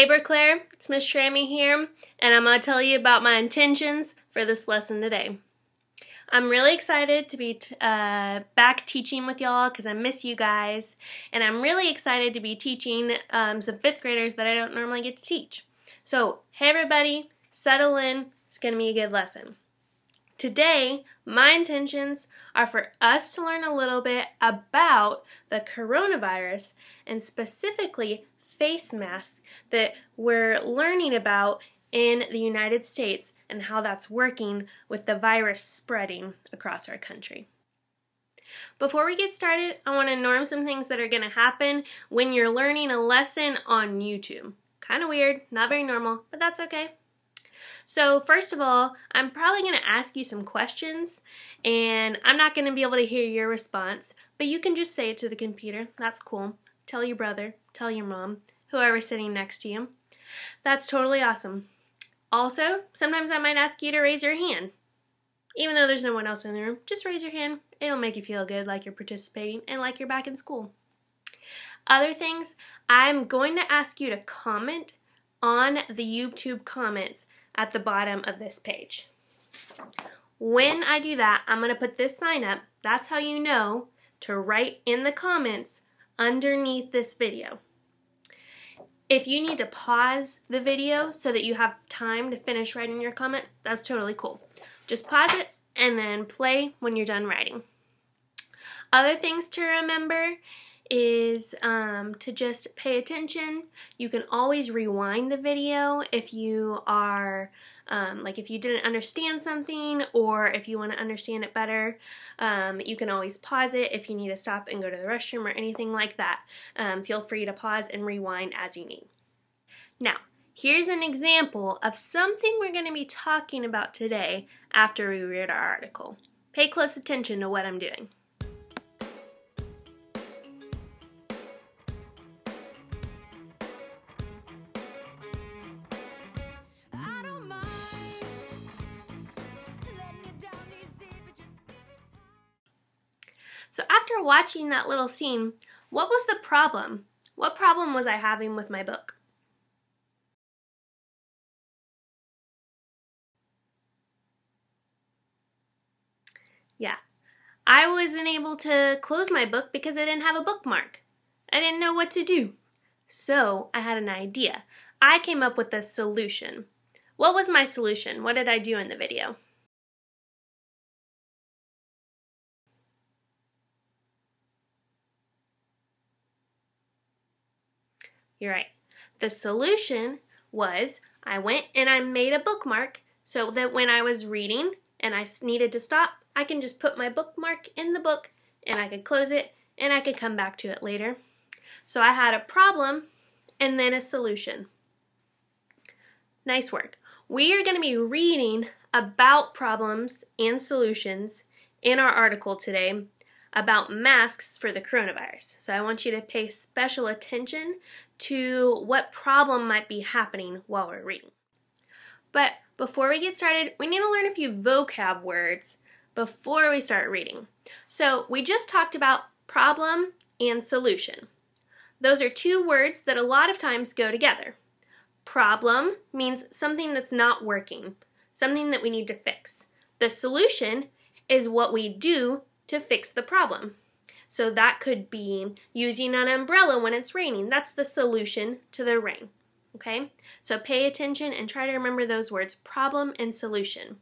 Hey Claire, it's Miss Schramme here, and I'm going to tell you about my intentions for this lesson today. I'm really excited to be uh, back teaching with y'all because I miss you guys, and I'm really excited to be teaching um, some fifth graders that I don't normally get to teach. So, hey everybody, settle in, it's going to be a good lesson. Today, my intentions are for us to learn a little bit about the coronavirus and specifically face masks that we're learning about in the United States and how that's working with the virus spreading across our country. Before we get started, I want to norm some things that are going to happen when you're learning a lesson on YouTube. Kind of weird, not very normal, but that's okay. So first of all, I'm probably going to ask you some questions and I'm not going to be able to hear your response, but you can just say it to the computer. That's cool. Tell your brother, tell your mom, whoever's sitting next to you. That's totally awesome. Also, sometimes I might ask you to raise your hand. Even though there's no one else in the room, just raise your hand. It'll make you feel good like you're participating and like you're back in school. Other things, I'm going to ask you to comment on the YouTube comments at the bottom of this page. When I do that, I'm going to put this sign up. That's how you know to write in the comments underneath this video. If you need to pause the video so that you have time to finish writing your comments, that's totally cool. Just pause it and then play when you're done writing. Other things to remember is um, to just pay attention. You can always rewind the video if you are, um, like if you didn't understand something or if you want to understand it better. Um, you can always pause it if you need to stop and go to the restroom or anything like that. Um, feel free to pause and rewind as you need. Now, here's an example of something we're going to be talking about today after we read our article. Pay close attention to what I'm doing. So after watching that little scene, what was the problem? What problem was I having with my book? Yeah, I wasn't able to close my book because I didn't have a bookmark. I didn't know what to do. So I had an idea. I came up with a solution. What was my solution? What did I do in the video? You're right. The solution was I went and I made a bookmark so that when I was reading and I needed to stop, I can just put my bookmark in the book and I could close it and I could come back to it later. So I had a problem and then a solution. Nice work. We are going to be reading about problems and solutions in our article today about masks for the coronavirus. So I want you to pay special attention to what problem might be happening while we're reading. But before we get started, we need to learn a few vocab words before we start reading. So we just talked about problem and solution. Those are two words that a lot of times go together. Problem means something that's not working, something that we need to fix. The solution is what we do to fix the problem. So that could be using an umbrella when it's raining. That's the solution to the rain. Okay? So pay attention and try to remember those words problem and solution.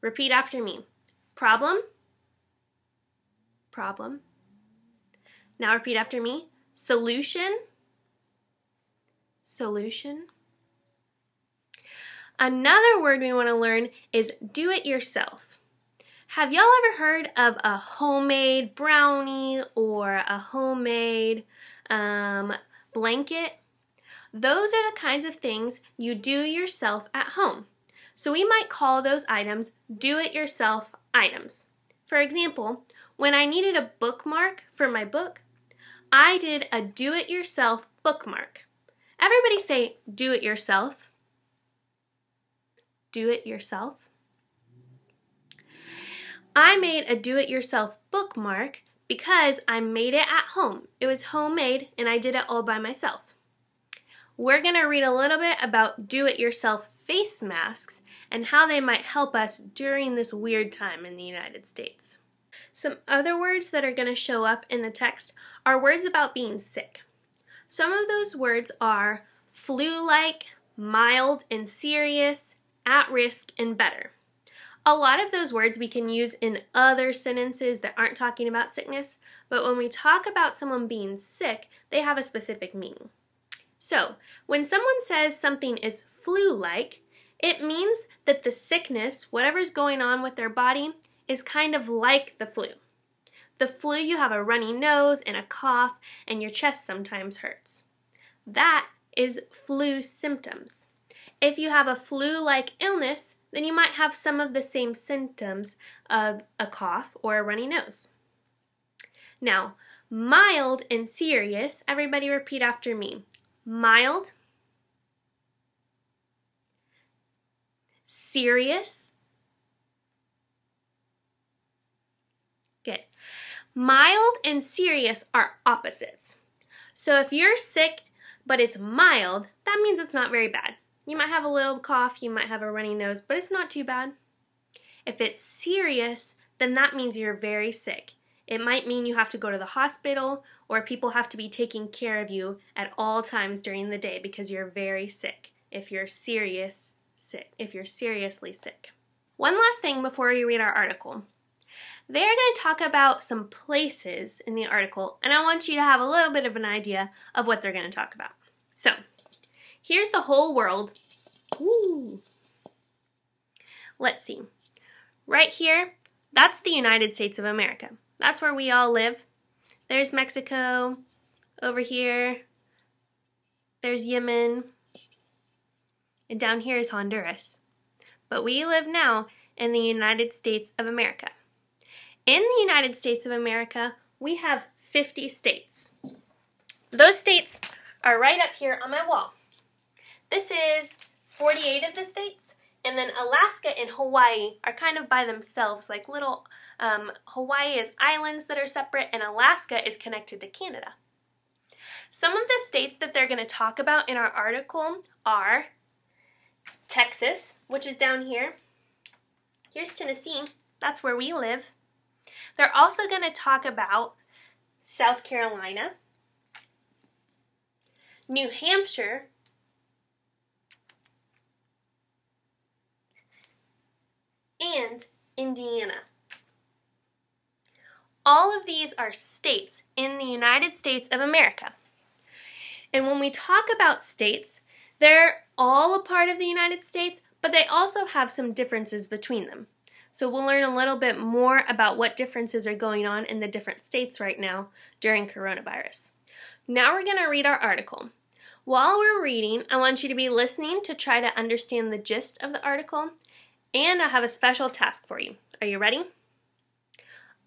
Repeat after me problem, problem. Now repeat after me solution, solution. Another word we want to learn is do it yourself. Have y'all ever heard of a homemade brownie or a homemade um, blanket? Those are the kinds of things you do yourself at home. So we might call those items do-it-yourself items. For example, when I needed a bookmark for my book, I did a do-it-yourself bookmark. Everybody say do-it-yourself. Do it yourself. I made a do-it-yourself bookmark because I made it at home. It was homemade and I did it all by myself. we're going to read a little bit about do-it-yourself face masks and how they might help us during this weird time in the United States. Some other words that are going to show up in the text are words about being sick. Some of those words are flu-like, mild and serious, at risk, and better. A lot of those words we can use in other sentences that aren't talking about sickness, but when we talk about someone being sick, they have a specific meaning. So, when someone says something is flu-like, it means that the sickness, whatever's going on with their body, is kind of like the flu. The flu, you have a runny nose and a cough, and your chest sometimes hurts. That is flu symptoms. If you have a flu-like illness, then you might have some of the same symptoms of a cough or a runny nose. Now, mild and serious, everybody repeat after me. Mild, serious, good. Mild and serious are opposites. So if you're sick but it's mild, that means it's not very bad. You might have a little cough, you might have a runny nose, but it's not too bad. If it's serious, then that means you're very sick. It might mean you have to go to the hospital or people have to be taking care of you at all times during the day because you're very sick. If you're serious sick, if you're seriously sick. One last thing before we read our article. They're going to talk about some places in the article, and I want you to have a little bit of an idea of what they're going to talk about. So, here's the whole world. Let's see. Right here, that's the United States of America. That's where we all live. There's Mexico over here. There's Yemen. And down here is Honduras. But we live now in the United States of America. In the United States of America, we have 50 states. Those states are right up here on my wall. This is 48 of the states, and then Alaska and Hawaii are kind of by themselves, like little, um, Hawaii is islands that are separate, and Alaska is connected to Canada. Some of the states that they're going to talk about in our article are Texas, which is down here. Here's Tennessee, that's where we live. They're also going to talk about South Carolina, New Hampshire, and Indiana. All of these are states in the United States of America. And when we talk about states, they're all a part of the United States, but they also have some differences between them. So we'll learn a little bit more about what differences are going on in the different states right now during coronavirus. Now we're going to read our article. While we're reading, I want you to be listening to try to understand the gist of the article, and I have a special task for you. Are you ready?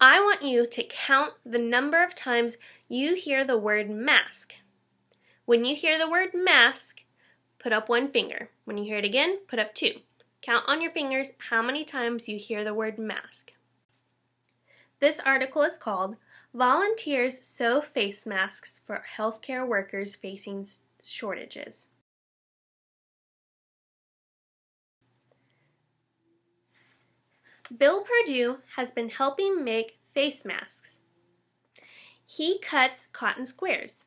I want you to count the number of times you hear the word mask. When you hear the word mask, put up one finger. When you hear it again, put up two. Count on your fingers how many times you hear the word mask. This article is called Volunteers Sew Face Masks for Healthcare Workers Facing Shortages. Bill Perdue has been helping make face masks. He cuts cotton squares.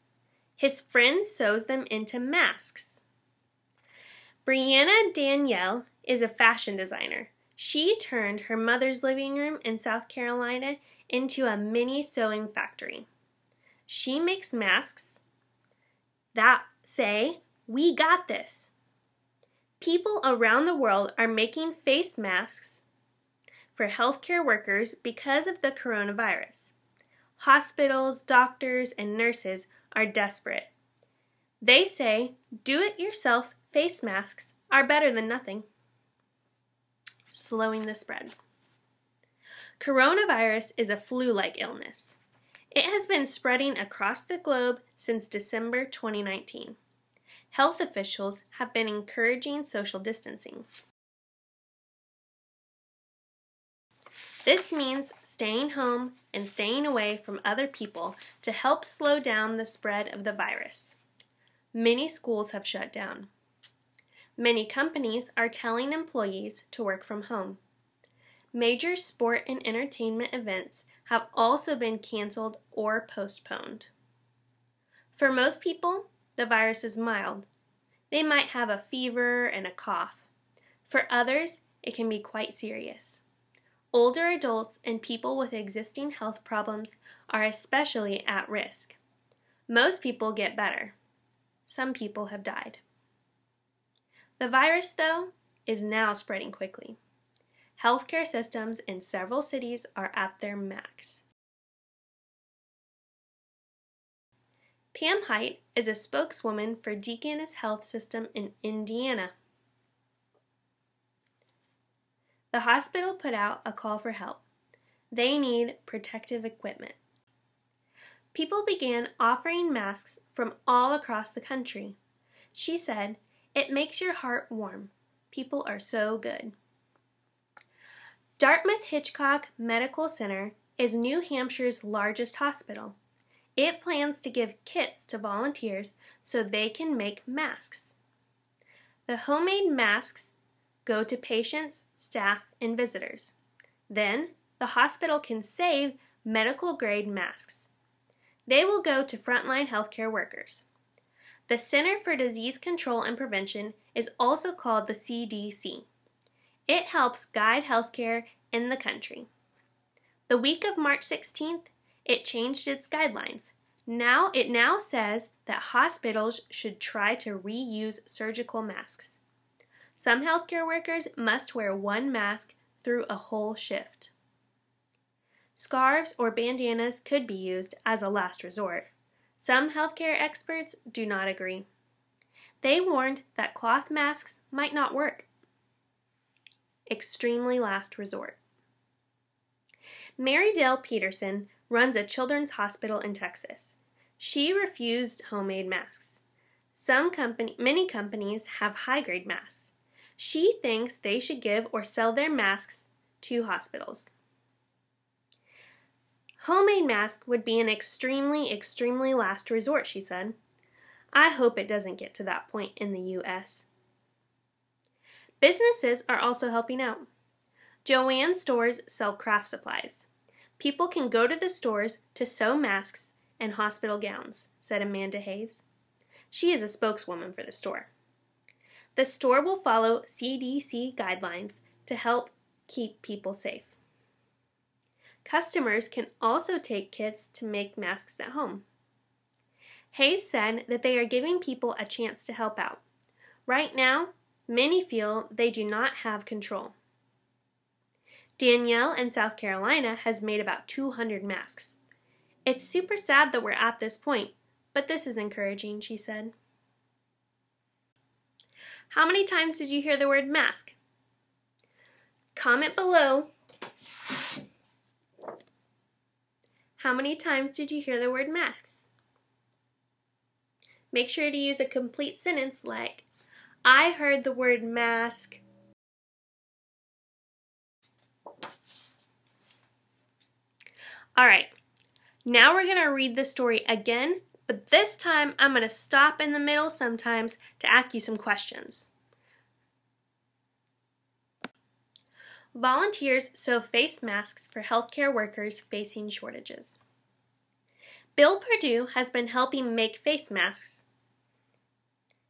His friend sews them into masks. Brianna Danielle is a fashion designer. She turned her mother's living room in South Carolina into a mini sewing factory. She makes masks that say, We got this. People around the world are making face masks for healthcare workers because of the coronavirus. Hospitals, doctors, and nurses are desperate. They say do it yourself face masks are better than nothing slowing the spread. Coronavirus is a flu-like illness. It has been spreading across the globe since December 2019. Health officials have been encouraging social distancing. This means staying home and staying away from other people to help slow down the spread of the virus. Many schools have shut down. Many companies are telling employees to work from home. Major sport and entertainment events have also been canceled or postponed. For most people, the virus is mild. They might have a fever and a cough. For others, it can be quite serious. Older adults and people with existing health problems are especially at risk. Most people get better. Some people have died. The virus, though, is now spreading quickly. Healthcare systems in several cities are at their max. Pam Height is a spokeswoman for Deaconess Health System in Indiana. The hospital put out a call for help. They need protective equipment. People began offering masks from all across the country. She said, It makes your heart warm. People are so good. Dartmouth Hitchcock Medical Center is New Hampshire's largest hospital. It plans to give kits to volunteers so they can make masks. The homemade masks go to patients, staff, and visitors. Then, the hospital can save medical grade masks. They will go to frontline healthcare workers. The Center for Disease Control and Prevention is also called the CDC. It helps guide healthcare in the country. The week of March 16th, it changed its guidelines. Now it now says that hospitals should try to reuse surgical masks. Some healthcare workers must wear one mask through a whole shift. Scarves or bandanas could be used as a last resort. Some healthcare experts do not agree. They warned that cloth masks might not work. Extremely last resort. Mary Dale Peterson runs a children's hospital in Texas. She refused homemade masks. Some company, many companies have high-grade masks. She thinks they should give or sell their masks to hospitals. Homemade masks would be an extremely, extremely last resort, she said. I hope it doesn't get to that point in the U.S. Businesses are also helping out. Joann stores sell craft supplies. People can go to the stores to sew masks and hospital gowns, said Amanda Hayes. She is a spokeswoman for the store. The store will follow CDC guidelines to help keep people safe. Customers can also take kits to make masks at home. Hayes said that they are giving people a chance to help out. Right now, many feel they do not have control. Danielle in South Carolina has made about 200 masks. It's super sad that we're at this point, but this is encouraging, she said. How many times did you hear the word mask? Comment below. How many times did you hear the word masks? Make sure to use a complete sentence like, I heard the word mask. Alright, now we're going to read the story again but this time, I'm going to stop in the middle sometimes to ask you some questions. Volunteers sew face masks for healthcare workers facing shortages. Bill Perdue has been helping make face masks.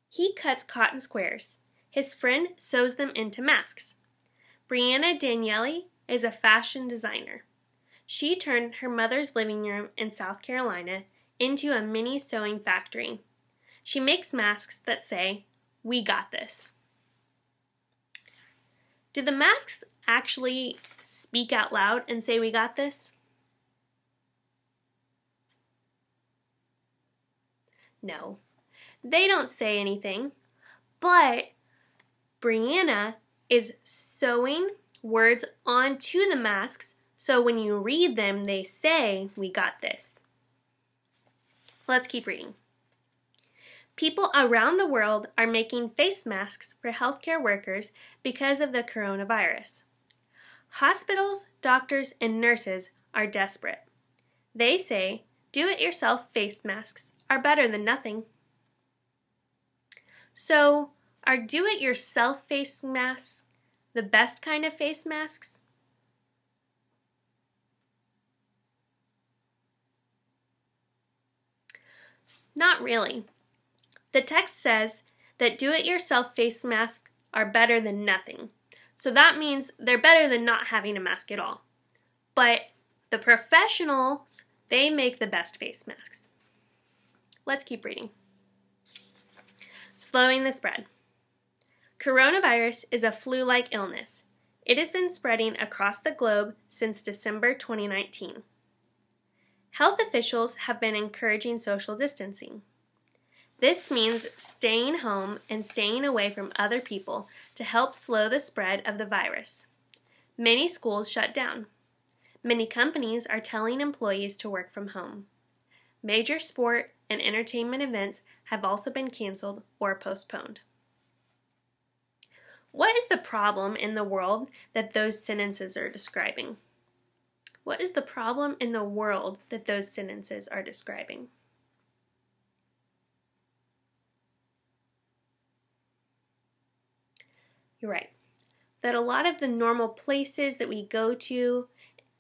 He cuts cotton squares. His friend sews them into masks. Brianna Daniele is a fashion designer. She turned her mother's living room in South Carolina into a mini sewing factory. She makes masks that say, We got this. Do the masks actually speak out loud and say, We got this? No, they don't say anything, but Brianna is sewing words onto the masks so when you read them, they say, We got this. Let's keep reading. People around the world are making face masks for healthcare workers because of the coronavirus. Hospitals, doctors, and nurses are desperate. They say do it yourself face masks are better than nothing. So, are do it yourself face masks the best kind of face masks? Not really. The text says that do it yourself face masks are better than nothing. So that means they're better than not having a mask at all. But the professionals, they make the best face masks. Let's keep reading. Slowing the spread. Coronavirus is a flu like illness. It has been spreading across the globe since December 2019. Health officials have been encouraging social distancing. This means staying home and staying away from other people to help slow the spread of the virus. Many schools shut down. Many companies are telling employees to work from home. Major sport and entertainment events have also been canceled or postponed. What is the problem in the world that those sentences are describing? What is the problem in the world that those sentences are describing? You're right. That a lot of the normal places that we go to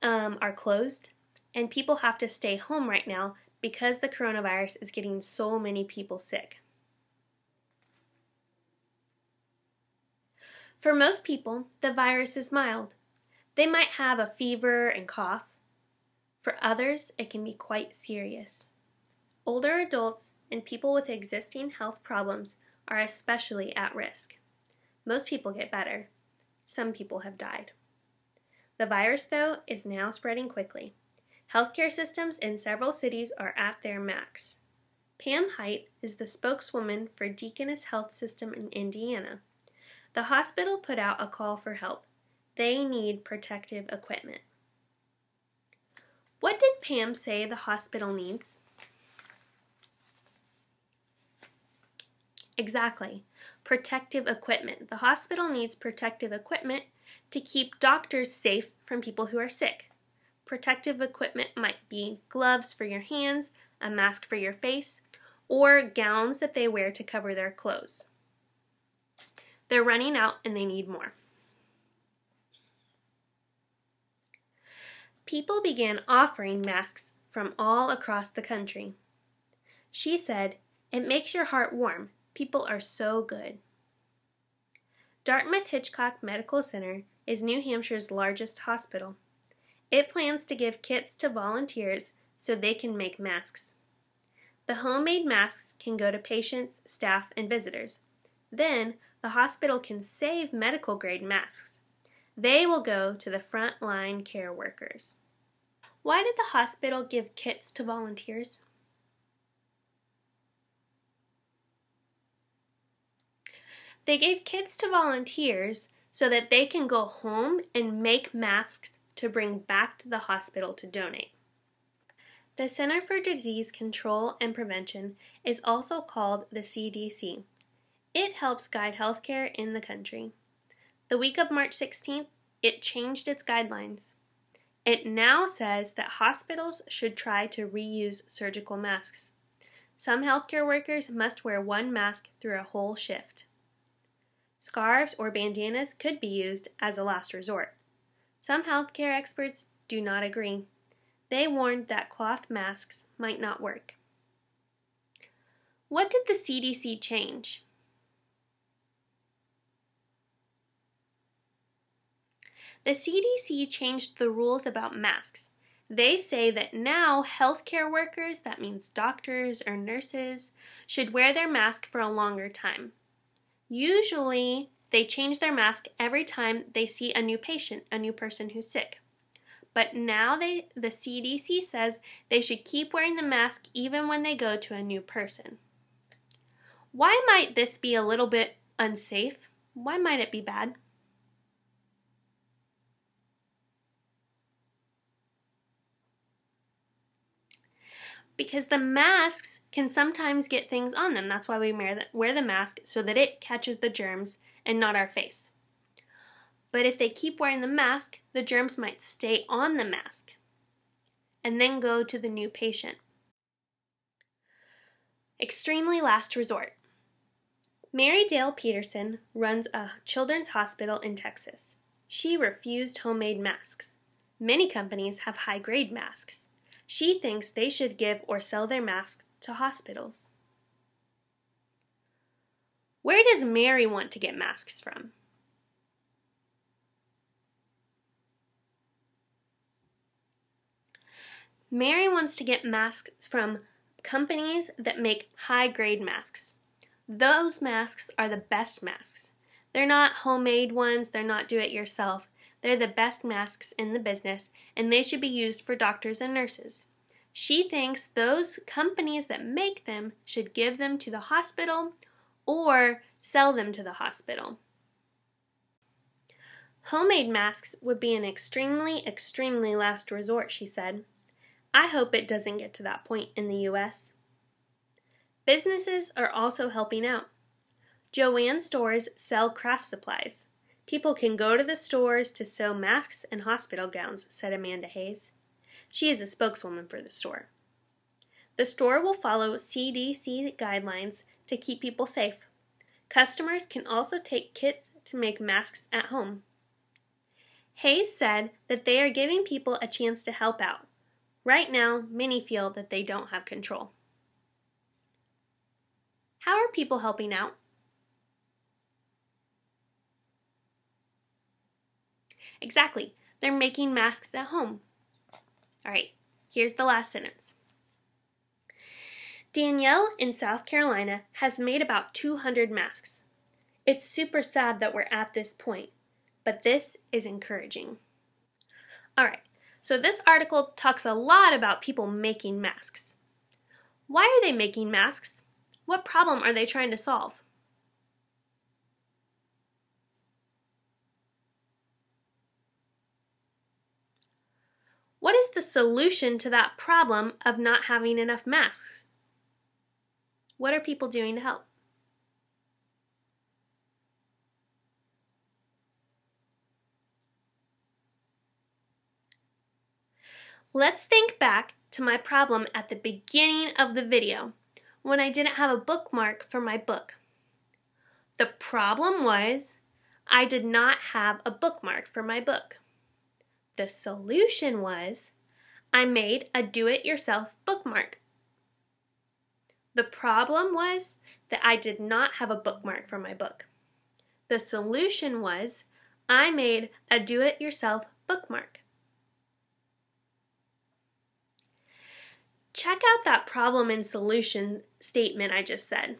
um, are closed, and people have to stay home right now because the coronavirus is getting so many people sick. For most people, the virus is mild. They might have a fever and cough. For others, it can be quite serious. Older adults and people with existing health problems are especially at risk. Most people get better. Some people have died. The virus, though, is now spreading quickly. Healthcare systems in several cities are at their max. Pam Height is the spokeswoman for Deaconess Health System in Indiana. The hospital put out a call for help. They need protective equipment. What did Pam say the hospital needs? Exactly. Protective equipment. The hospital needs protective equipment to keep doctors safe from people who are sick. Protective equipment might be gloves for your hands, a mask for your face, or gowns that they wear to cover their clothes. They're running out and they need more. People began offering masks from all across the country. She said, It makes your heart warm. People are so good. Dartmouth Hitchcock Medical Center is New Hampshire's largest hospital. It plans to give kits to volunteers so they can make masks. The homemade masks can go to patients, staff, and visitors. Then, the hospital can save medical grade masks. They will go to the frontline care workers. Why did the hospital give kits to volunteers? They gave kits to volunteers so that they can go home and make masks to bring back to the hospital to donate. The Center for Disease Control and Prevention is also called the CDC. It helps guide healthcare in the country. The week of March 16th, it changed its guidelines. It now says that hospitals should try to reuse surgical masks. Some healthcare workers must wear one mask through a whole shift. Scarves or bandanas could be used as a last resort. Some healthcare experts do not agree. They warned that cloth masks might not work. What did the CDC change? The CDC changed the rules about masks. They say that now healthcare workers, that means doctors or nurses, should wear their mask for a longer time. Usually, they change their mask every time they see a new patient, a new person who's sick. But now they, the CDC says they should keep wearing the mask even when they go to a new person. Why might this be a little bit unsafe? Why might it be bad? Because the masks can sometimes get things on them. That's why we wear the, mask so that it catches the germs and not our face. But if they keep wearing the mask, the germs might stay on the mask and then go to the new patient. Extremely last resort. Mary Dale Peterson runs a children's hospital in Texas. She refused homemade masks. Many companies have high grade masks. She thinks they should give or sell their masks to hospitals. Where does Mary want to get masks from? Mary wants to get masks from companies that make high grade masks. Those masks are the best masks. They're not homemade ones, they're not do it yourself. They're the best masks in the business, and they should be used for doctors and nurses. She thinks those companies that make them should give them to the hospital or sell them to the hospital. Homemade masks would be an extremely, extremely last resort, she said. I hope it doesn't get to that point in the U.S. Businesses are also helping out. Joann stores sell craft supplies. People can go to the stores to sew masks and hospital gowns, said Amanda Hayes. She is a spokeswoman for the store. The store will follow CDC guidelines to keep people safe. Customers can also take kits to make masks at home. Hayes said that they are giving people a chance to help out. Right now, many feel that they don't have control. How are people helping out? Exactly, they're making masks at home. All right, here's the last sentence. Danielle in South Carolina has made about 200 masks. It's super sad that we're at this point, but this is encouraging. All right, so this article talks a lot about people making masks. Why are they making masks? What problem are they trying to solve? What the solution to that problem of not having enough masks? What are people doing to help? Let's think back to my problem at the beginning of the video when I didn't have a bookmark for my book. The problem was I did not have a bookmark for my book. The solution was I made a do-it-yourself bookmark. The problem was that I did not have a bookmark for my book. The solution was I made a do-it-yourself bookmark. Check out that problem and solution statement I just said.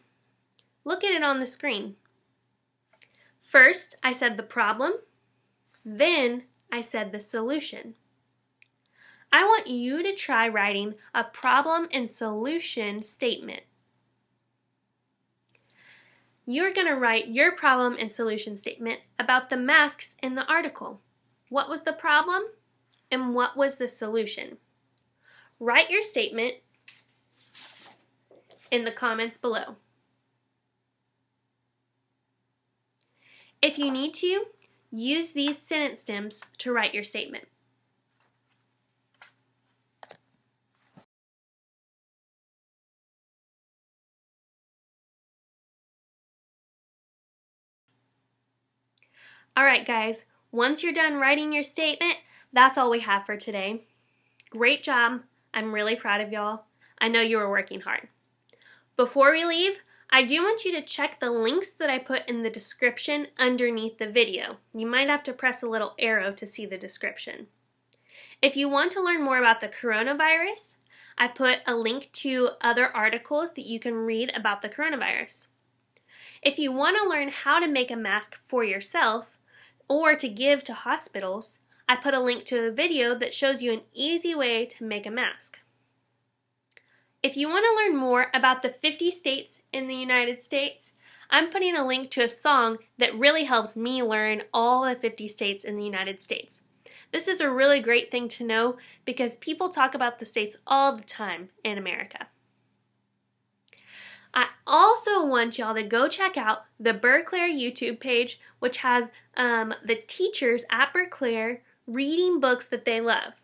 Look at it on the screen. First, I said the problem, then I said the solution. I want you to try writing a problem and solution statement. You're going to write your problem and solution statement about the masks in the article. What was the problem and what was the solution? Write your statement in the comments below. If you need to, use these sentence stems to write your statement. Alright guys, once you're done writing your statement, that's all we have for today. Great job. I'm really proud of y'all. I know you were working hard. Before we leave, I do want you to check the links that I put in the description underneath the video. You might have to press a little arrow to see the description. If you want to learn more about the coronavirus, I put a link to other articles that you can read about the coronavirus. If you want to learn how to make a mask for yourself or to give to hospitals, I put a link to a video that shows you an easy way to make a mask. If you want to learn more about the 50 states in the United States, I'm putting a link to a song that really helps me learn all the 50 states in the United States. This is a really great thing to know because people talk about the states all the time in America. I also want y'all to go check out the Berclair YouTube page, which has um, the teachers at Berclair reading books that they love.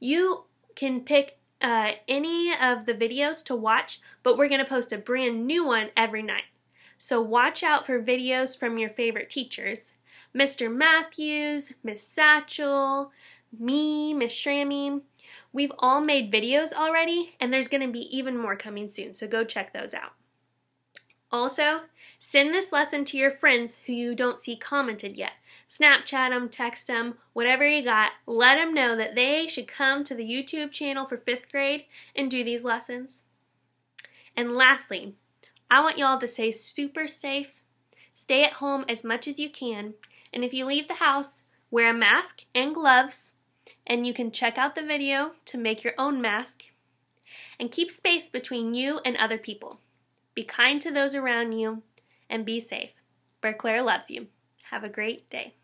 You can pick uh, any of the videos to watch, but we're going to post a brand new one every night. So watch out for videos from your favorite teachers. Mr. Matthews, Miss Satchel, me, Miss Schramme. We've all made videos already, and there's going to be even more coming soon, so go check those out. Also, send this lesson to your friends who you don't see commented yet. Snapchat them, text them, whatever you got. Let them know that they should come to the YouTube channel for fifth grade and do these lessons. And lastly, I want y'all to stay super safe, stay at home as much as you can, and if you leave the house, wear a mask and gloves, and you can check out the video to make your own mask, and keep space between you and other people. Be kind to those around you, and be safe. Claire loves you. Have a great day.